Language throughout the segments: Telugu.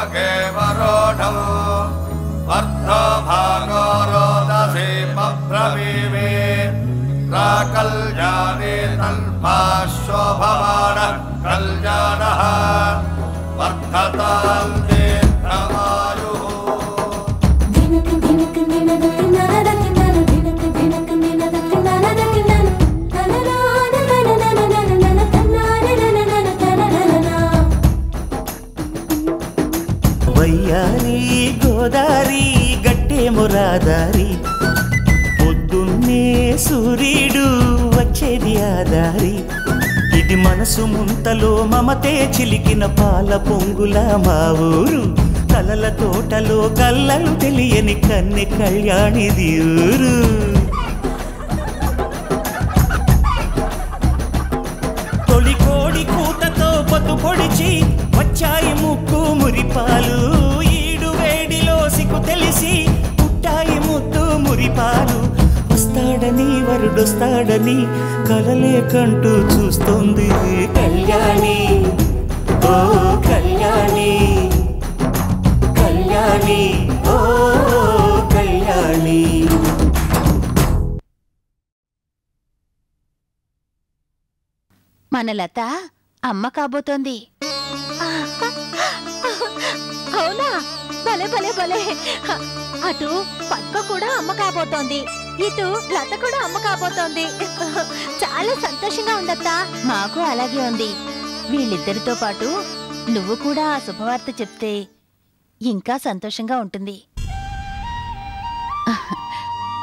भागे वरोढौ। वर्धो भागो रोदसी पब्रवीमि प्राकल्याणे तल्पाशोभमान कल्याणः वर्धतां వయ్యారి గోదారి గట్టే మురాదారి. పొద్దున్నే సూర్యుడు వచ్చేది ఆదారి ఇది మనసు ముంతలో మమతే చిలికిన పాల పొంగుల మా ఊరు. కలల తోటలో కళ్ళలు తెలియని కన్నె కళ్యాణిది ఊరు. వరుడొస్తాడని కలలే కంటూ చూస్తుంది కళ్యాణి. ఓ కళ్యాణి కళ్యాణి ఓ కళ్యాణి. మన లత అమ్మ కాబోతోంది. అవునా? భలే భలే భలే. అటు పక్క కూడా అమ్మ కాబోతోంది. ఇటు లత కూడా అమ్మ కాబోతోంది. చాలా సంతోషంగా ఉందత్తా. మాకు అలాగే ఉంది. వీళ్ళిద్దరితో పాటు నువ్వు కూడా ఆ శుభవార్త చెప్తే ఇంకా సంతోషంగా ఉంటుంది.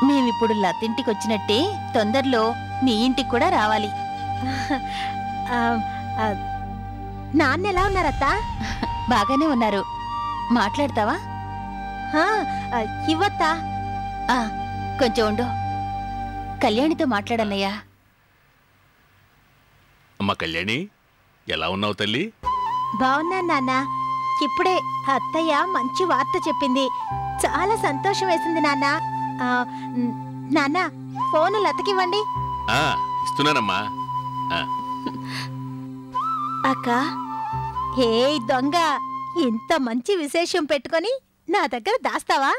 మేమిప్పుడు లతింటికి వచ్చినట్టే తొందరలో మీ ఇంటికి కూడా రావాలి. నాన్న ఎలా ఉన్నారత్తా? బాగానే ఉన్నారు. మాట్లాడతావా? ఇవ్వత్తా. కొంచెం ఉండు. కళ్యాణితో మాట్లాడన్నయ్యా. అమ్మ కళ్యాణి ఎలా ఉన్నావు తల్లి? బాగున్నాను నాన్న. ఇప్పుడే అత్తయ్య మంచి వార్త చెప్పింది. చాలా సంతోషం వేసింది నాన్న. ఆ, న్- నాన్న ఫోను లతకివ్వండి. ఆ ఇస్తున్నానమ్మా. అక్క ఏ దొంగ ఇంత మంచి విశేషం పెట్టుకొని నా దగ్గర దాస్తావా?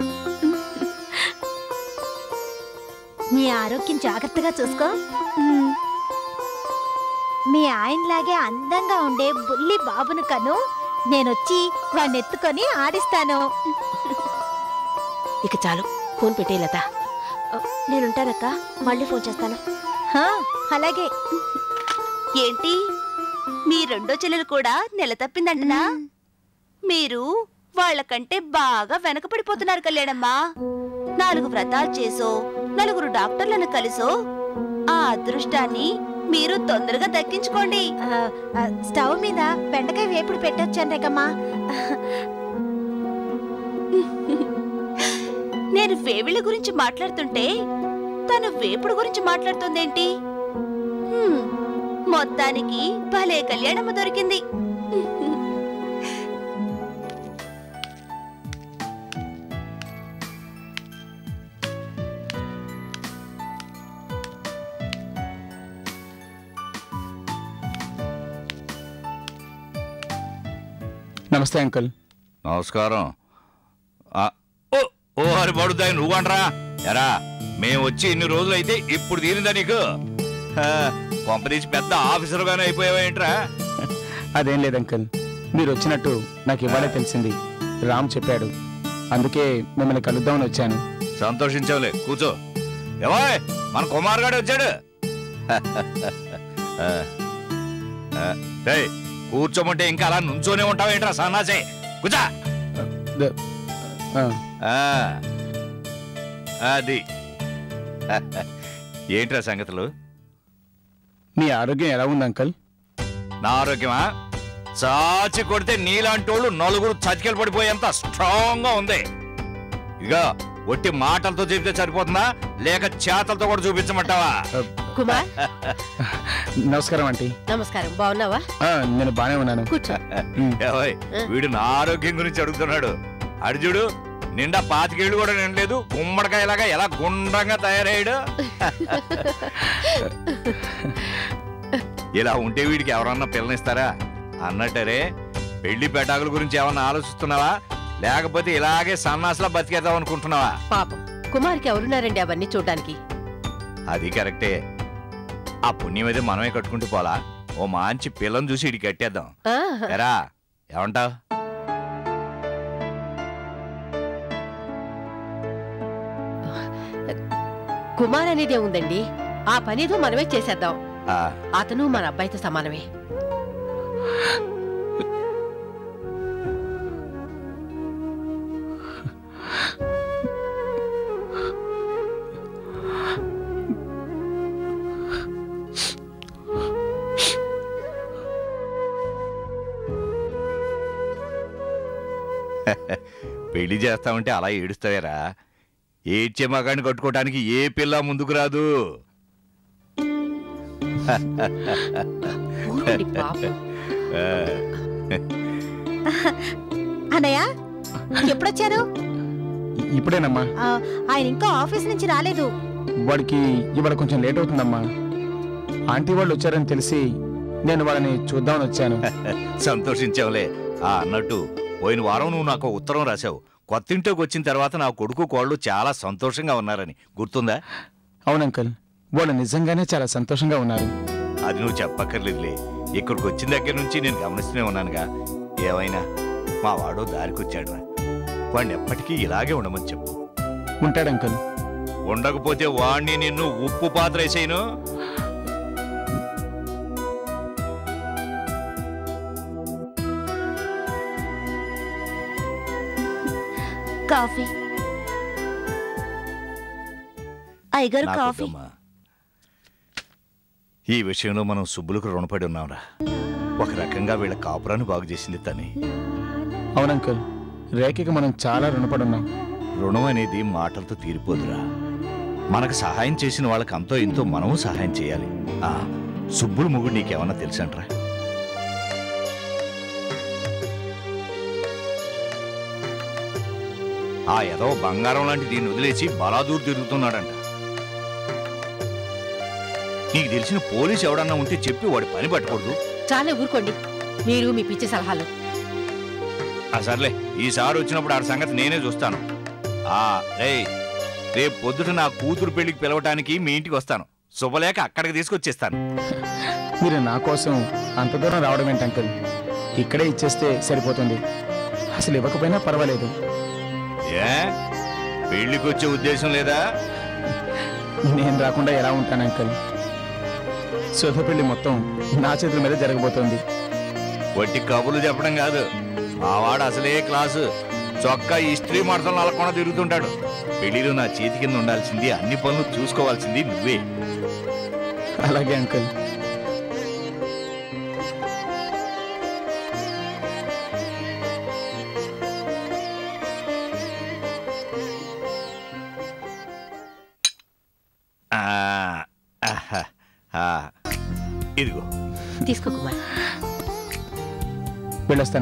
మీ ఆరోగ్యం జాగ్రత్తగా చూసుకో. మీ ఆయనలాగే అందంగా ఉండే బుల్లి బాబును కను. నేనొచ్చి వాణ్ణి ఎత్తుకొని ఆడిస్తాను. ఇక చాలు. ఫోన్ పెట్టే లత. నేనుంటానక్క. మళ్ళీ ఫోన్ చేస్తాను. హా, అలాగే. ఏంటి? మీ రెండో చెల్లెలు కూడా నెల తప్పిందంటనా? మీరు వాళ్ళకంటే బాగా వెనకపడిపోతున్నారు కళ్యాణమ్మా. నాలుగు వ్రతాలు చేసో నలుగురు డాక్టర్లను కలిసో ఆ అదృష్టాన్ని మీరు తొందరగా దక్కించుకోండి. స్టవ్ మీద బెండకాయ వేపుడు పెట్టొచ్చాను రేకమ్మా నేను వేవిళ్ళ గురించి మాట్లాడుతుంటే తను వేపుడు గురించి మాట్లాడుతుందేంటి? మొత్తానికి భలే కళ్యాణమ్మ దొరికింది. నమస్తే అంకుల్ నమస్కారం ఓ హరి పడుతాయి నువ్వు అంటరా ఎరా మేము వచ్చి ఇన్ని రోజులైతే ఇప్పుడు తీరిందా నీకు కొంపదీసి పెద్ద ఆఫీసర్గానే అయిపోయావేంట్రా అదేం లేదు అంకుల్ మీరు వచ్చినట్టు నాకు ఇవాళే తెలిసింది రామ్ చెప్పాడు అందుకే మిమ్మల్ని కలుద్దామని వచ్చాను సంతోషించవులే కూర్చో ఏవాయ్ మన కుమార్ గాడు వచ్చాడు కూర్చోమంటే ఇంకా అలా నుంచోనే ఉంటావేంట్రా సన్నాసే? కూర్చో. అది. ఏంట్రా సంగతులు? మీ ఆరోగ్యం ఎలా ఉంది అంకుల్? నా ఆరోగ్యమా? చాచి కొడితే నీలాంటోళ్ళు నలుగురు చతికెలు పడిపోయేంత స్ట్రాంగ్గా ఉంది. ఇదిగో ఒట్టి మాటలతో చెబితే సరిపోతుందా? లేక చేతలతో కూడా చూపించమంటావా? కుమార్. నమస్కారం ఆంటీ. నమస్కారం. బాగున్నావా? ఆ, నేను బానే ఉన్నాను. వీడు నా ఆరోగ్యం గురించి అడుగుతున్నాడు. అర్జుడు నిండా పాతికేళ్ళు కూడా నిండలేదు గుమ్మడికాయలాగా ఎలా గుండ్రంగా తయారయ్యాడు? ఇలా ఉంటే వీడికి ఎవరన్నా పిల్లనిస్తారా? అన్నట్టరే పెళ్ళి పెటాకుల గురించి ఏమన్నా ఆలోచిస్తున్నావా? లేకపోతే ఇలాగే సన్నాసులా బతికేద్దాం అనుకుంటున్నావా? పాపం. కుమార్కి ఎవరున్నారండి అవన్నీ చూడడానికి? అది కరెక్టే. ఆ పుణ్యం అయితే మనమే కట్టుకుంటూ పోలా. ఓ మంచి పిల్లని చూసి ఇడి కట్టేద్దాం. ఎరా ఏమంటావ్? కుమార్ అనేది ఏముందండి ఆ పనిదో మనమే చేసేద్దాం. ఆ, అతను మన అబ్బాయితో సమానమే. పెళ్ళి చేస్తామంటే అలా ఏడుస్తావేరా? ఏడ్చే మగాన్ని కట్టుకోవటానికి ఏ పిల్ల ముందుకు రాదు? అన్నయ్య ఎప్పుడొచ్చారు? ఇప్పుడేనమ్మా. ఆయన ఇంకా ఆఫీస్ నుంచి రాలేదు. వాడికి ఇవాళ కొంచెం లేట్ అవుతుందమ్మా. ఆంటీ వాళ్ళు వచ్చారని తెలిసి నేను వాళ్ళని చూద్దామని వచ్చాను. సంతోషించావులే. ఆ అన్నట్టు పోయిన వారం నువ్వు నాకు ఉత్తరం రాశావు. కొత్త ఇంట్లోకి వచ్చిన తర్వాత నా కొడుకు కోళ్ళు చాలా సంతోషంగా ఉన్నారని. గుర్తుందా? అవును అంకల్. వాళ్ళు నిజంగానే చాలా సంతోషంగా ఉన్నారు. అది నువ్వు చెప్పక్కర్లేదులే. ఇక్కడికి వచ్చిన దగ్గర నుంచి నేను గమనిస్తూనే ఉన్నానుగా. ఏమైనా? మా వాడు దారికొచ్చాడు వాడిని ఎప్పటికీ ఇలాగే ఉండమని చెప్పు. ఉంటాడు అంకల్. ఉండకపోతే వాణ్ణి నిన్ను ఉప్పు పాత్ర వేసేయను? కాఫీ. నాకు కాఫీ. ఈ విషయంలో మనం సుబ్బులకు రుణపడి ఉన్నాంరా. ఒక రకంగా వీళ్ళ కాపురాన్ని బాగు చేసింది తనే. అవును అంకల్ రేఖకి మనం చాలా రుణపడి ఉన్నాం. రుణం అనేది మాటలతో తీరిపోదురా. మనకు సహాయం చేసిన వాళ్ళకి అంతో ఇంతో మనము సహాయం చేయాలి. ఆ సుబ్బుడు ముగుడు నీకేమన్నా తెలుసంట్రా? ఆ ఏదో బంగారం లాంటి దీన్ని వదిలేసి బలాదూరు తిరుగుతున్నాడంట. నీకు తెలిసిన పోలీసు ఎవడన్నా ఉంటే చెప్పి వాడి పని పట్టకూడదు. చాలే ఊరుకోండి. మీరు మీ పిచ్చి సలహాలు. ఆ సర్లే. ఈసారి వచ్చినప్పుడు ఆ సంగతి నేనే చూస్తాను. ఆ రే రేపు పొద్దుట నా కూతురు పెళ్ళికి పిలవటానికి మీ ఇంటికి వస్తాను. శుభలేక అక్కడికి తీసుకొచ్చేస్తాను. మీరు నా కోసం అంత దూరం రావడం ఏంటి అంకల్? ఇక్కడే ఇచ్చేస్తే సరిపోతుంది. అసలు ఇవ్వకపోయినా పర్వాలేదు. ఏ? పెళ్ళికి వచ్చే ఉద్దేశం లేదా? నేను రాకుండా ఎలా ఉంటాను అంకల్? సుధ పెళ్ళి మొత్తం నా చేతుల మీద జరగబోతోంది. వట్టి కబుర్లు చెప్పడం కాదు. మావాడు అసలే క్లాసు. చొక్కా ఇస్త్రీ మడతలు నలకుండా తిరుగుతుంటాడు. పెళ్ళిలో నా చేతి కింద ఉండాల్సింది అన్ని పనులు చూసుకోవాల్సింది నువ్వే. అలాగే అంకల్.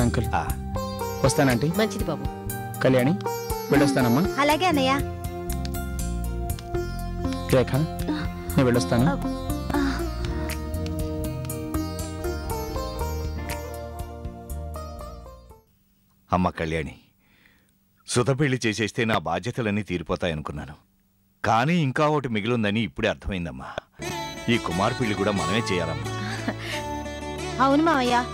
వెళ్ళొస్తాను అంకల్. వస్తానంటీ మంచిది బాబు. కళ్యాణి వెళ్ళొస్తానమ్మా. అలాగే అన్నయ్య. రేఖ నేను వెళ్ళొస్తాను. అమ్మ కళ్యాణి సుధ పెళ్ళి చేసేస్తే నా బాధ్యతలన్నీ తీరిపోతాయనుకున్నాను. కానీ ఇంకా ఒకటి మిగిలిందని ఇప్పుడే అర్థమైందమ్మా. ఈ కుమార్ పెళ్ళి కూడా మనమే చేయాలమ్మా. అవును మావయ్య.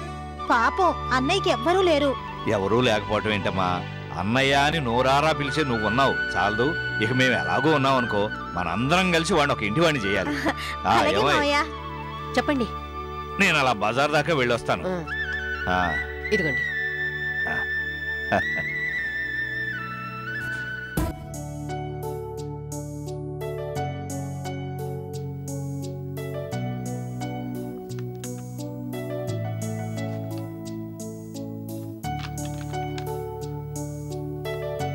పాపం అన్నయ్యకి ఎవ్వరూ లేరు. ఎవరూ లేకపోవటం ఏంటమ్మా? అన్నయ్య అని నోరారా పిలిచే నువ్వు ఉన్నావు. చాలదు. ఇక మేము ఎలాగో ఉన్నాం అనుకో మనందరం కలిసి వాడిని ఒక ఇంటి వాడిని చేయాలి. ఆ, అలాగే ఏమోయ్? మావయ్య. చెప్పండి. నేను అలా బజార్ దాకా వెళ్ళొస్తాను. ఆ, ఇదిగోండి.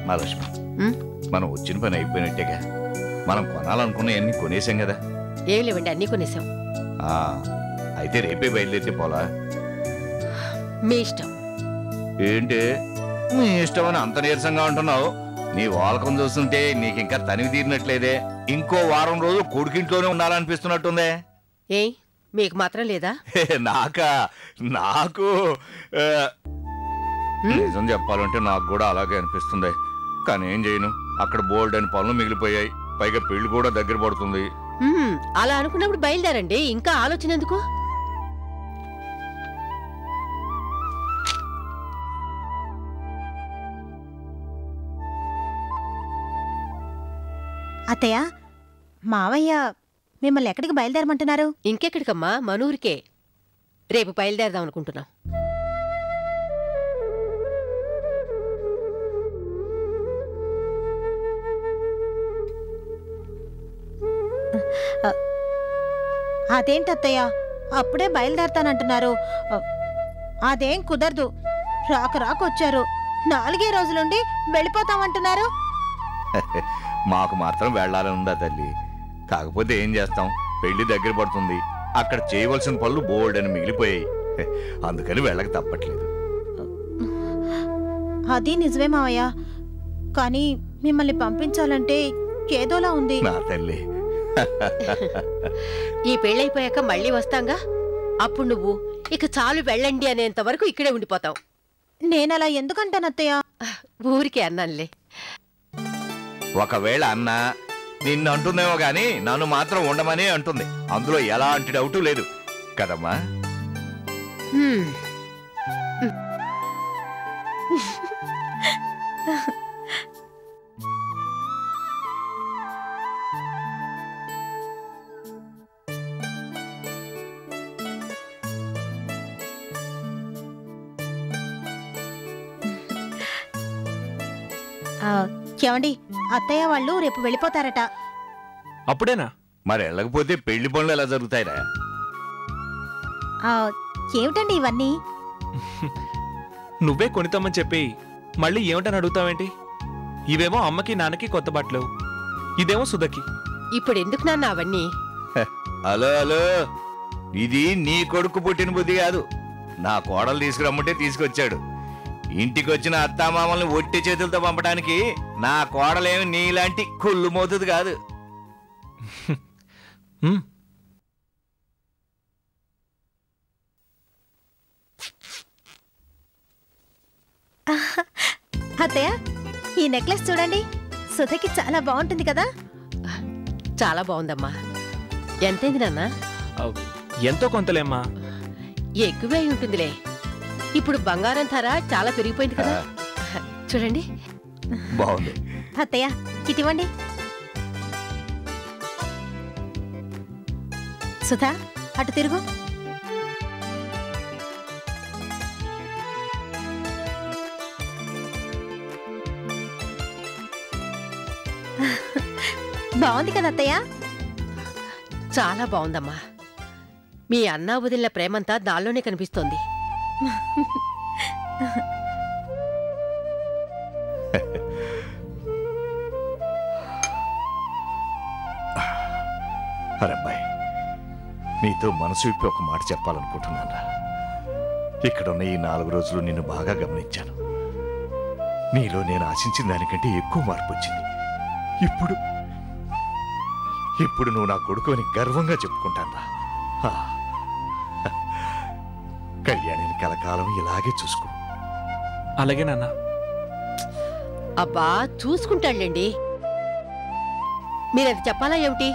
మహాలక్ష్మి. ఉమ్, మనం వచ్చిన పని అయిపోయినట్టేగా. మనం కొనాలనుకున్నవన్నీ కొనేసాం కదా. ఏం లేవండి అన్నీ కొనేసాం అయితే రేపే బయలుదేరితే పోలా? మీ ఇష్టం. ఏంటి? నీ ఇష్టం అని అంత నీరసంగా ఉంటున్నావు నీ వాలకం చూస్తుంటే నీకు ఇంకా తనివి తీరినట్లేదే. ఇంకో వారం రోజులు కొడుకింట్లోనే ఉండాలనిపిస్తున్నట్టుందే. ఏ మీకు మాత్రం లేదా? నాకా? నాకు? నిజం చెప్పాలంటే నాకు కూడా అలాగే అనిపిస్తుంది. కానీ ఏం చేయను? అక్కడ బోల్డ్ అని పనులు మిగిలిపోయాయి. పైగా పెళ్ళి కూడా దగ్గర పడుతుంది. మ్మ్, అలా అనుకున్నప్పుడు బయలుదేరండి. ఇంకా ఆలోచన ఎందుకు? అత్తయ్య మావయ్య మిమ్మల్ని ఎక్కడికి బయలుదేరమంటున్నారు? ఇంకెక్కడికమ్మా? మనూరికే రేపు బయలుదేరదాం అనుకుంటున్నాం. అదేంటి అత్తయ్య అప్పుడే బయలుదేరతానంటున్నారు. అదేం కుదరదు. రాక రాక వచ్చారు. నాలుగే రోజులుండి వెళ్ళిపోతామంటున్నారు. మాకు మాత్రం వెళ్ళాలని ఉందా తల్లి? కాకపోతే ఏం చేస్తాం? పెళ్ళి దగ్గర పడుతుంది. అక్కడ చేయవలసిన పనులు బోల్డ్ అని మిగిలిపోయాయి. అందుకని వెళ్ళక తప్పట్లేదు. అది నిజమే మావయ్య. కానీ మిమ్మల్ని పంపించాలంటే ఏదోలా ఉంది. నా తల్లి ఈ పెళ్ళైపోయాక మళ్ళీ వస్తాంగా? అప్పుడు నువ్వు ఇక చాలు వెళ్ళండి అనేంత వరకు ఇక్కడే ఉండిపోతావు. నేనలా ఎందుకంటాను అత్తయ్య ఊరికే అన్నానులే. ఒకవేళ అన్న నిన్ను అంటుందేమో గాని నన్ను మాత్రం ఉండమనే అంటుంది. అందులో ఎలాంటి డౌటు లేదు. కదమ్మా? ఏమండి అత్తయ్య వాళ్ళు రేపు వెళ్ళిపోతారట. అప్పుడేనా? మరి వెళ్ళకపోతే పెళ్ళి పనులు ఎలా జరుగుతాయిరా? ఆ, ఏమిటండి ఇవన్నీ? నువ్వే కొనితామని చెప్పి మళ్ళీ ఏమిటని అడుగుతావేంటి? ఇవేమో అమ్మకి నాన్నకి కొత్త బట్టలు. ఇదేమో సుధకి. ఇప్పుడు ఎందుకు నాన్న అవన్నీ? Hello hello. ఇది నీ కొడుకు పుట్టిన బుద్ధి కాదు. నా కోడలు తీసుకురమ్మంటే తీసుకొచ్చాడు. ఇంటికి వచ్చిన అత్తామామల్ని ఒట్టి చేతులతో పంపడానికి నా కోడలేమి నీలాంటి కుళ్ళు మోతుది కాదు. అత్తయ్య ఈ నెక్లెస్ చూడండి. సుధకి చాలా బాగుంటుంది కదా? చాలా బాగుందమ్మా. ఎంతైంది నాన్న? ఎంతో కొంతలేమ్మా. ఎక్కువే ఉంటుందిలే. ఇప్పుడు బంగారం ధర చాలా పెరిగిపోయింది కదా. చూడండి. బాగుంది. అత్తయ్య ఇటివ్వండి సుధా అటు తిరుగు. బాగుంది కదా అత్తయ్య? చాలా బాగుందమ్మా. మీ అన్నా వదిలిన ప్రేమంతా దానిలోనే కనిపిస్తోంది. అరే అబ్బాయి నీతో మనసు విప్పి ఒక మాట చెప్పాలనుకుంటున్నానరా ఇక్కడున్న ఈ నాలుగు రోజులు నిన్ను బాగా గమనించాను. నీలో నేను ఆశించిన దానికంటే ఎక్కువ మార్పు వచ్చింది. ఇప్పుడు ఇప్పుడు నువ్వు నా కొడుకు అని గర్వంగా చెప్పుకుంటాను రా. కలకాలం ఇలాగే చూసుకో. అలాగే నాన్న. అబ్బా చూసుకుంటాడులేండి. మీరది చెప్పాలా ఏమిటి?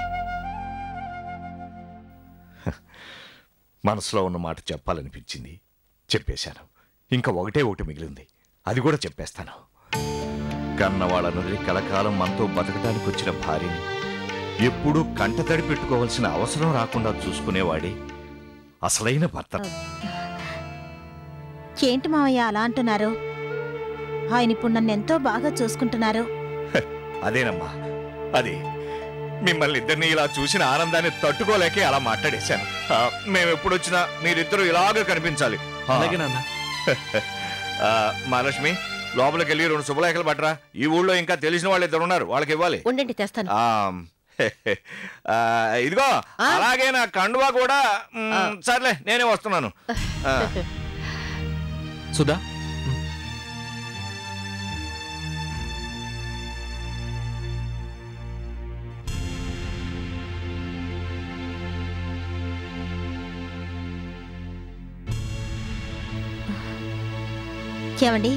మనసులో ఉన్న మాట చెప్పాలనిపించింది. చెప్పేశాను. ఇంకా ఒకటే ఒకటి మిగిలింది. అది కూడా చెప్పేస్తాను. కన్న వాళ్ళనుదిరి కలకాలం మనతో బతకడానికి వచ్చిన భార్యని ఎప్పుడూ కంటతడి పెట్టుకోవాల్సిన అవసరం రాకుండా చూసుకునేవాడే అసలైన భర్త. ఏంటి మావయ్య అలా అంటున్నారు? ఆయన ఇప్పుడు నన్ను ఎంతో బాగా చూసుకుంటున్నారు. అదేనమ్మా. అదే. మిమ్మల్ని ఇద్దరిని ఇలా చూసిన ఆనందాన్ని తట్టుకోలేకే అలా మాట్లాడేశాను. మేము ఎప్పుడొచ్చినా మీరిద్దరూ ఇలాగే కనిపించాలి. అలాగే నాన్న. మహాలక్ష్మి లోపలికి వెళ్ళి రెండు శుభలేఖలు పట్టరా. ఈ ఊళ్ళో ఇంకా తెలిసిన వాళ్ళు ఇద్దరు ఉన్నారు. వాళ్ళకి ఇవ్వాలి. ఉండండి తెస్తాను. ఆ, ఆ, ఇదిగో అలాగే నా కండువా కూడా సర్లే నేనే వస్తున్నాను. సుధా? ఏమండి?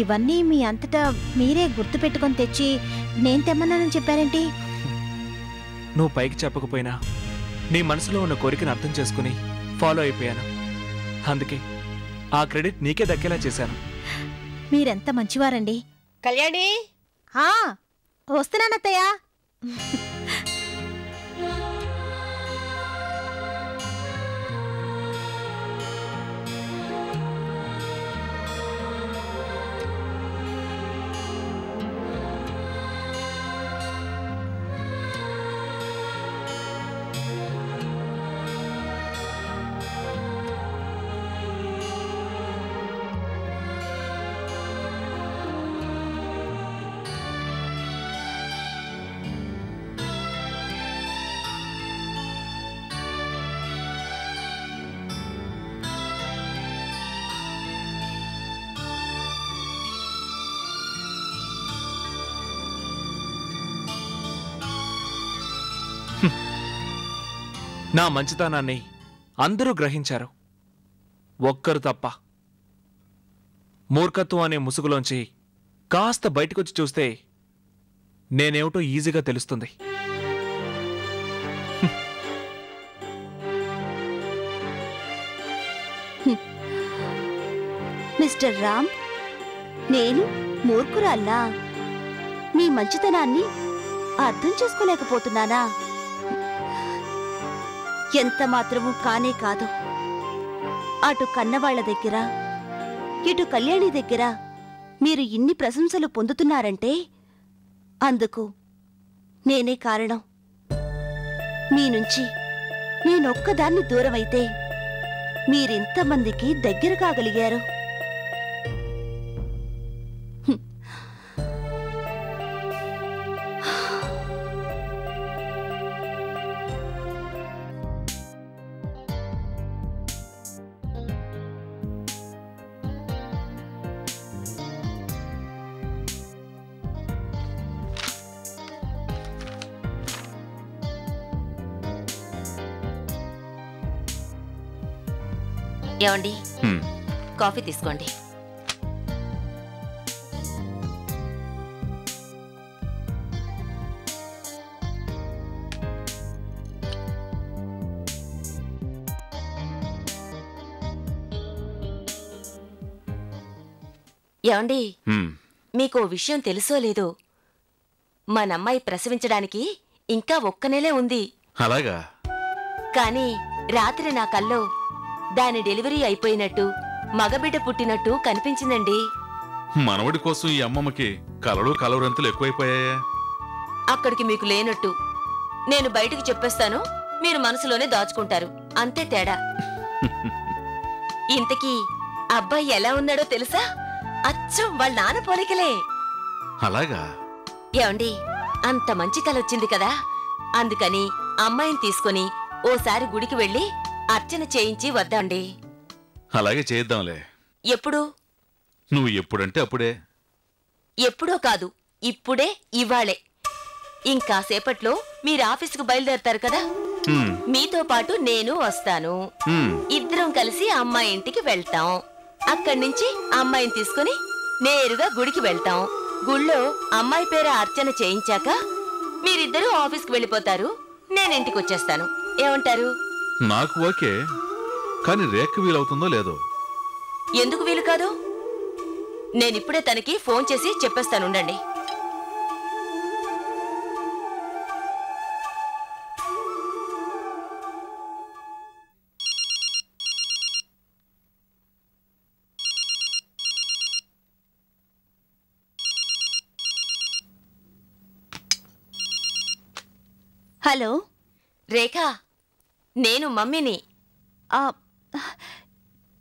ఇవన్నీ మీ అంతటా మీరే గుర్తుపెట్టుకొని తెచ్చి నేను తెమ్మన్నానని చెప్పారేంటి? నువ్వు పైకి చెప్పకపోయినా నీ మనసులో ఉన్న కోరికను అర్థం చేసుకుని ఫాలో అయిపోయాను. అందుకే ఆ క్రెడిట్ నీకే దక్కేలా చేశాను. మీరెంత మంచివారండి? కళ్యాణి! ఆ, వస్తున్నానత్తయ్య. నా మంచితనాన్ని అందరూ గ్రహించారు. ఒక్కరు తప్ప మూర్ఖత్వం అనే ముసుగులోంచి కాస్త బయటకొచ్చి చూస్తే నేనేమిటో ఈజీగా తెలుస్తుంది. మిస్టర్ రామ్ నేను మూర్ఖురాల్లా? మీ మంచితనాన్ని అర్థం చేసుకోలేకపోతున్నానా? ఎంత మాత్రము కానే కాదు. అటు కన్నవాళ్ళ దగ్గర ఇటు కళ్యాణి దగ్గర మీరు ఇన్ని ప్రశంసలు పొందుతున్నారంటే అందుకు నేనే కారణం. మీ నుంచి నేనొక్కదాన్ని దూరమైతే మీరింతమందికి దగ్గర కాగలిగారు ఏమండి. కాఫీ తీసుకోండి. ఏమండి. మీకు విషయం తెలుసో లేదో? మనమ్మాయి ప్రసవించడానికి ఇంకా ఒక్క నెలే ఉంది. అలాగా? కానీ రాత్రి నా కల్లో దాని డెలివరీ అయిపోయినట్టు మగబిడ్డ పుట్టినట్టు కనిపించిందండి. మనవడి కోసం ఈ అమ్మమ్మకి కలలు కలవరంతులు ఎక్కువైపోయాయా. అక్కడికి మీకు లేనట్టు. నేను బయటికి చెప్పేస్తాను మీరు మనసులోనే దాచుకుంటారు. అంతే తేడా. ఇంతకీ అబ్బాయి ఎలా ఉన్నాడో తెలుసా? అచ్చం వాళ్ళ నాన్న పోలికలే. అలాగా? ఏమండి అంత మంచి కల వచ్చింది కదా. అందుకని అమ్మాయిని తీసుకొని ఓసారి గుడికి వెళ్ళి అర్చన చేయించి వద్దాండి. అలాగే చేద్దాంలే ఎప్పుడు? నువ్వు ఎప్పుడంటే అప్పుడే. ఎప్పుడో కాదు ఇప్పుడే ఇవాళే. ఇంకాసేపట్లో మీరు ఆఫీసుకు బయలుదేరతారు కదా. మీతో పాటు నేను వస్తాను. ఇద్దరం కలిసి అమ్మాయి ఇంటికి వెళ్తాం. అక్కడి నుంచి అమ్మాయిని తీసుకుని నేరుగా గుడికి వెళ్తాం. గుళ్ళో అమ్మాయి పేర అర్చన చేయించాక మీరిద్దరూ ఆఫీస్కి వెళ్ళిపోతారు. నేను ఇంటికి వచ్చేస్తాను. ఏమంటారు? నాకు ఓకే కానీ రేఖ వీలవుతుందో లేదో. ఎందుకు వీలు కాదు? నేనిప్పుడే తనకి ఫోన్ చేసి చెప్పేస్తాను ఉండండి. హలో రేఖ. నేను మమ్మీని. ఆ,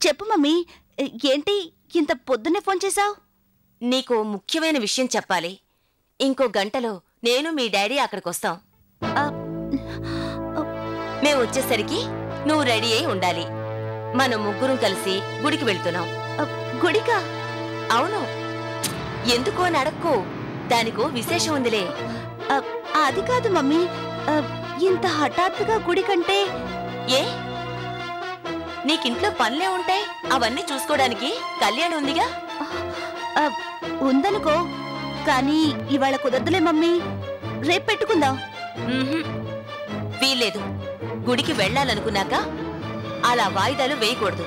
చెప్పు మమ్మీ ఏంటి ఇంత పొద్దున్నే ఫోన్ చేశావు? నీకు ముఖ్యమైన విషయం చెప్పాలి. ఇంకో గంటలో నేను మీ డాడీ అక్కడికొస్తాం. మేము వచ్చేసరికి నువ్వు రెడీ అయి ఉండాలి. మనం ముగ్గురం కలిసి గుడికి వెళ్తున్నాం. గుడికా? అవును. ఎందుకో అని అడక్కు. దానికో విశేషం ఉందిలే. అది కాదు మమ్మీ. ఇంత హఠాత్తుగా గుడి కంటే ఏ? నీకింట్లో పనులే ఉంటాయి? అవన్నీ చూసుకోవడానికి కళ్యాణ్ ఉందిగా? ఆ, ఉందనుకో కానీ ఇవాళ కుదరదులే మమ్మీ. రేపు పెట్టుకుందాం. మ్మ్హ్మ్. వీల్లేదు. గుడికి వెళ్ళాలనుకున్నాక అలా వాయిదాలు వేయకూడదు.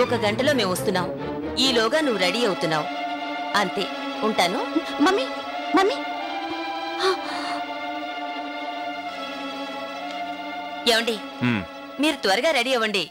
ఒక గంటలో మేము వస్తున్నాం. ఈలోగా నువ్వు రెడీ అవుతున్నావు. అంతే. ఉంటాను. Mummy mummy. ఏమండి? మీరు త్వరగా రెడీ అవ్వండి.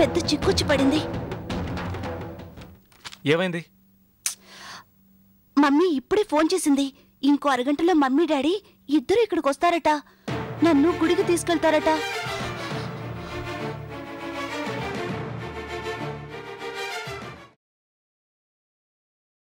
పెద్ద చిక్కుచ్చి పడింది. ఏమైంది? మమ్మీ ఇప్పుడే ఫోన్ చేసింది. ఇంకో అరగంటలో మమ్మీ డాడీ ఇద్దరు ఇక్కడికి వస్తారట. నన్ను గుడికి తీసుకెళ్తారట.